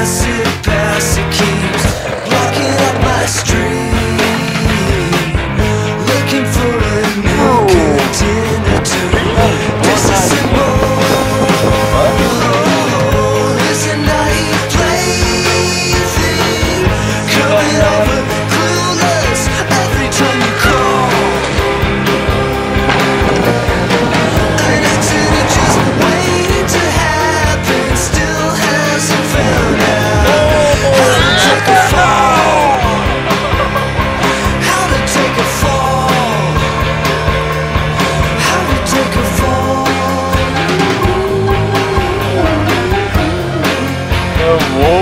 I see Whoa.